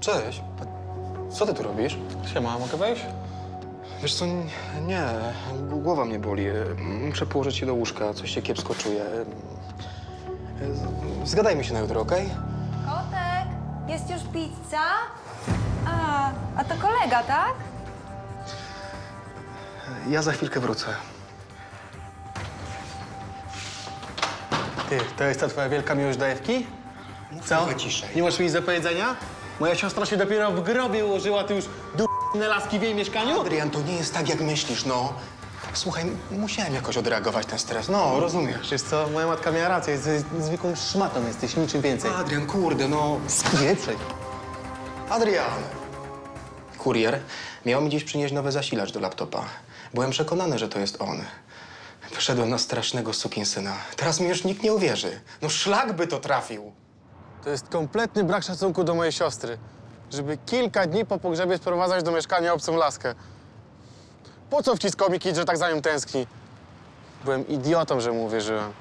Cześć. Co ty tu robisz? Siema, mogę wejść? Wiesz co, nie, głowa mnie boli. Muszę położyć się do łóżka, coś się kiepsko czuję. Zgadajmy się na jutro, okej? Kotek, jest już pizza? A, a to kolega, tak? Ja za chwilkę wrócę. Ty, to jest ta twoja wielka miłość do Ewki? Co? ciszej. Nie masz mi nic do powiedzenia? Moja siostra się dopiero w grobie ułożyła, ty już d***ne laski w jej mieszkaniu? Adrian, to nie jest tak, jak myślisz, no. Słuchaj, musiałem jakoś odreagować ten stres. No, rozumiesz. Wiesz co, moja matka miała rację, jesteś zwykłą szmatą, jesteś niczym więcej. Adrian, kurde, no. Więcej. Adrian! Kurier miał mi dziś przynieść nowy zasilacz do laptopa. Byłem przekonany, że to jest on. Wyszedłem na strasznego sukinsyna. Teraz mi już nikt nie uwierzy. No szlak by to trafił. To jest kompletny brak szacunku do mojej siostry, żeby kilka dni po pogrzebie sprowadzać do mieszkania obcą laskę. Po co wciskał mi kit, że tak za nią tęskni? Byłem idiotą, że mu uwierzyłem.